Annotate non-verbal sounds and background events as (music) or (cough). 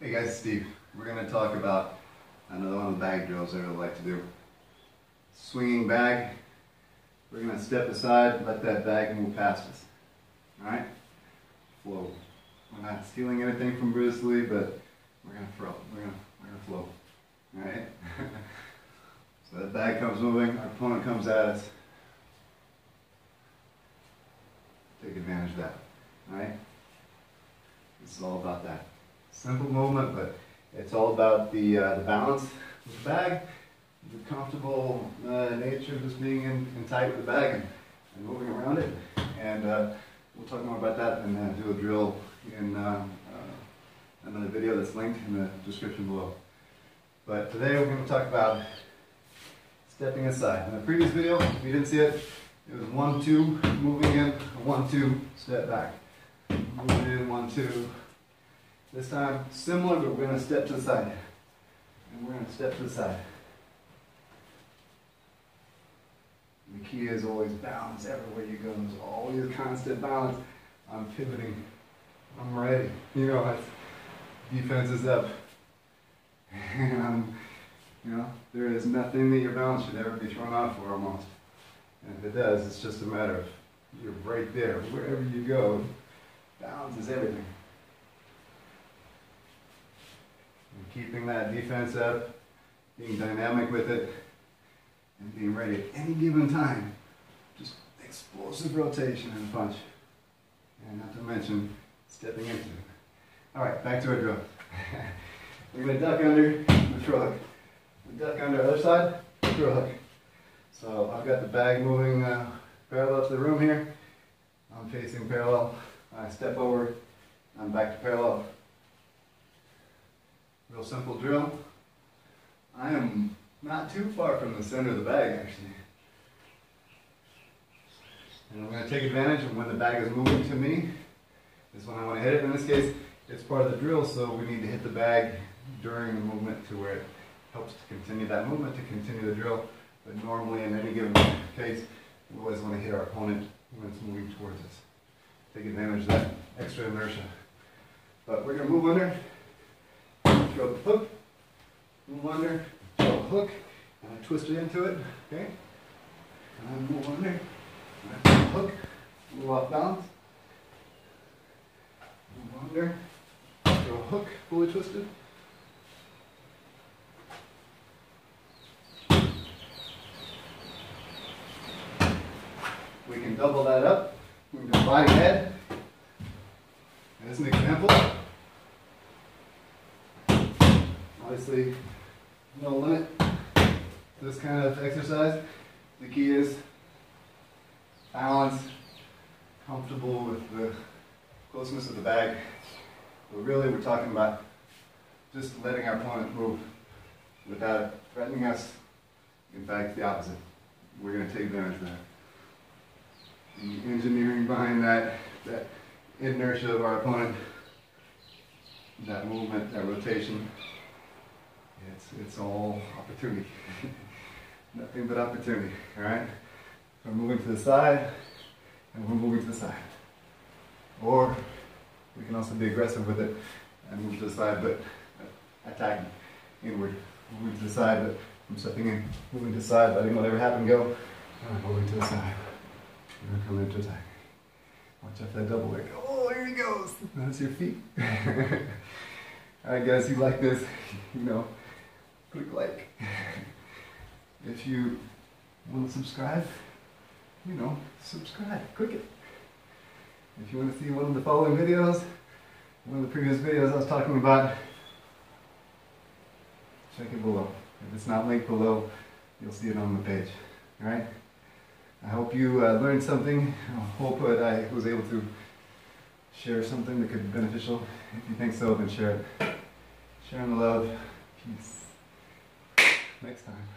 Hey guys, Steve. We're going to talk about another one of the bag drills I really like to do. Swinging bag. We're going to step aside, let that bag move past us. Alright? Flow. We're not stealing anything from Bruce Lee, but we're going to throw. We're going to we're gonna flow. Alright? (laughs) so that bag comes moving, our opponent comes at us. Take advantage of that. Alright? This is all about that. Simple movement, but it's all about the, uh, the balance of the bag, the comfortable uh, nature of just being in, in tight with the bag and, and moving around it. And uh, we'll talk more about that and uh, do a drill in uh, uh, another video that's linked in the description below. But today we're going to talk about stepping aside. In the previous video, if you didn't see it, it was one, two, moving in, one, two, step back. Moving in, one, two, this time, similar, but we're going to step to the side. And we're going to step to the side. And the key is always balance everywhere you go. There's always constant balance. I'm pivoting. I'm ready. You know, that's, defense is up. (laughs) And I'm, you know, there is nothing that your balance should ever be thrown off for almost. And if it does, it's just a matter of you're right there. Wherever you go, balance is everything. And keeping that defense up, being dynamic with it, and being ready at any given time. Just explosive rotation and punch. And not to mention stepping into it. All right, back to our drill. (laughs) We're going to duck under the throw hook. We duck under other side, throw hook. So I've got the bag moving uh, parallel to the room here. I'm facing parallel. I step over, I'm back to parallel. Real simple drill. I am not too far from the center of the bag actually. And I'm going to take advantage of when the bag is moving to me. This one I want to hit it. In this case, it's part of the drill, so we need to hit the bag during the movement to where it helps to continue that movement, to continue the drill. But normally in any given case, we always want to hit our opponent when it's moving towards us. Take advantage of that extra inertia. But we're going to move under, throw the hook, move under, a hook, and I twist it into it, okay? And I move under, and I a hook, move off balance, move under, throw a hook, fully twisted. We can double that up. We can divide head. As an example, obviously no limit to this kind of exercise. The key is balance, comfortable with the closeness of the bag. But really we're talking about just letting our opponent move without threatening us. In fact, the opposite. We're going to take advantage of that. The engineering behind that, that inertia of our opponent, that movement, that rotation, it's, it's all opportunity. (laughs) Nothing but opportunity, all right? We're moving to the side, and we're moving to the side. Or we can also be aggressive with it and move to the side, but attacking inward. Moving to the side, but I'm stepping in, moving to the side, letting whatever happen go, moving to the side. And coming into attack. Watch out for that double leg. Oh, here he goes. That's your feet. (laughs) All right, guys, you like this, (laughs) you know, click like. (laughs) If you want to subscribe, you know, subscribe, click it. If you want to see one of the following videos, one of the previous videos I was talking about, check it below. If it's not linked below, you'll see it on the page. All right? I hope you uh, learned something. I hope that I was able to share something that could be beneficial. If you think so, then share it. Sharing the love. Peace. Next time.